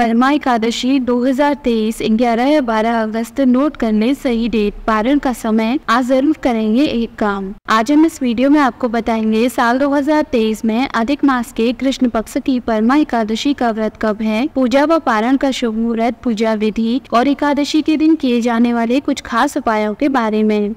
परमा एकादशी 2023 11 या 12 अगस्त नोट कर सही डेट पारण का समय आज ज़रूर करेंगे एक काम। आज हम इस वीडियो में आपको बताएँगे, साल 2023 में अधिक मास के कृष्ण पक्ष की परमा एकादशी का व्रत कब है? पूजा व पारण का शुभ मुहूर्त, पूजा विधि और एकादशी के दिन किए जाने वाले कुछ खास उपायों के बारे में।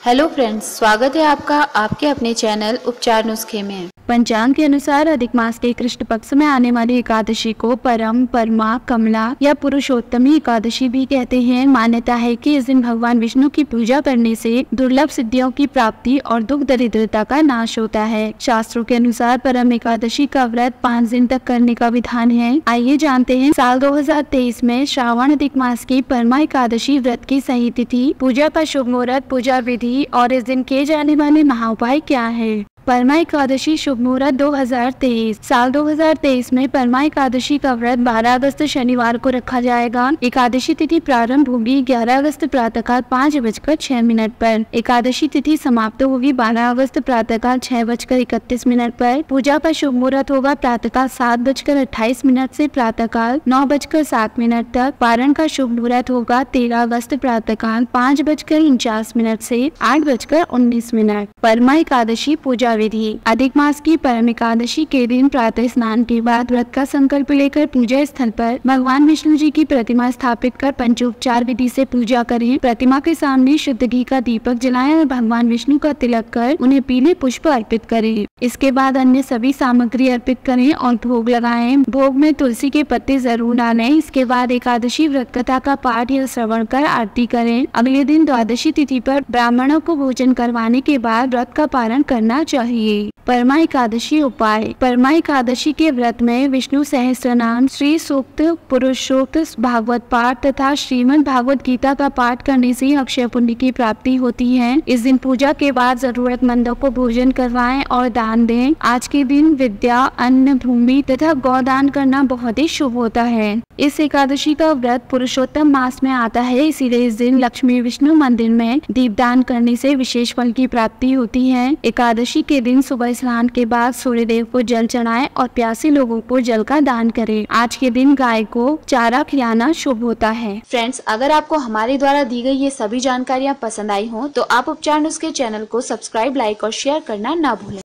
हेलो फ्रेंड्स, स्वागत है आपका आपके अपने चैनल उपचार नुस्खे में। पंचांग के अनुसार अधिक मास के कृष्ण पक्ष में आने वाली एकादशी को परम, परमा, कमला या पुरुषोत्तमी एकादशी भी कहते हैं। मान्यता है कि इस दिन भगवान विष्णु की पूजा करने से दुर्लभ सिद्धियों की प्राप्ति और दुख दरिद्रता का नाश होता है। शास्त्रों के अनुसार परम एकादशी का व्रत पाँच दिन तक करने का विधान है। आइए जानते हैं, साल दो हज़ार तेईस में श्रावण अधिक मास की परमा एकादशी व्रत की सही तिथि, पूजा का शुभ मुहूर्त, पूजा विधि और इस दिन किए जाने वाले महा उपाय क्या है? परमा एकादशी शुभ मुहूर्त 2023 साल 2023 में परमा एकादशी का व्रत 12 अगस्त शनिवार को रखा जाएगा। एकादशी तिथि प्रारंभ होगी 11 अगस्त प्रातःकाल पाँच बजकर छह मिनट पर। एकादशी तिथि समाप्त होगी 12 अगस्त प्रातःकाल छह बजकर इकतीस मिनट पर। पूजा का शुभ मुहूर्त होगा प्रातःकाल सात बजकर अट्ठाईस मिनट से प्रातःकाल नौ बजकर सात मिनट तक। पारण का शुभ मुहूर्त होगा तेरह अगस्त प्रातःकाल पाँच बजकर उनचास मिनट से आठ बजकर उन्नीस मिनट। परमा एकादशी पूजा विधि। अधिक मास की परम एकादशी के दिन प्रातः स्नान के बाद व्रत का संकल्प लेकर पूजा स्थल पर भगवान विष्णु जी की प्रतिमा स्थापित कर पंचोपचार विधि से पूजा करें। प्रतिमा के सामने शुद्ध घी का दीपक जलाएँ और भगवान विष्णु का तिलक कर उन्हें पीले पुष्प अर्पित करें। इसके बाद अन्य सभी सामग्री अर्पित करें और भोग लगाएँ। भोग में तुलसी के पत्ते ज़रूर डालें। इसके बाद एकादशी व्रत कथा का पाठ या श्रवण कर आरती करें। अगले दिन द्वादशी तिथि पर ब्राह्मणों को भोजन करवाने के बाद व्रत का पालन करना चाहिए। चाहिए। परमा एकादशी उपाय। परमा एकादशी के व्रत में विष्णु सहस्त्र नाम श्री सूक्त पुरुषोक्त भागवत पाठ तथा श्रीमद भागवत गीता का पाठ करने से अक्षय पुण्य की प्राप्ति होती है। इस दिन पूजा के बाद जरूरतमंदों को भोजन करवाएँ और दान दें। आज के दिन विद्या, अन्न, भूमि तथा गौदान करना बहुत ही शुभ होता है। इस एकादशी का व्रत पुरुषोत्तम मास में आता है। इसीलिए इस दिन लक्ष्मी विष्णु मंदिर में दीपदान करने से विशेष फल की प्राप्ति होती है। एकादशी के दिन सुबह स्नान के बाद सूर्य देव को जल चढ़ाएँ और प्यासे लोगों को जल का दान करें। आज के दिन गाय को चारा खिलाना शुभ होता है। फ्रेंड्स अगर आपको हमारे द्वारा दी गई ये सभी जानकारियाँ पसंद आई हो तो आप उपचार के चैनल को सब्सक्राइब, लाइक और शेयर करना न भूलें।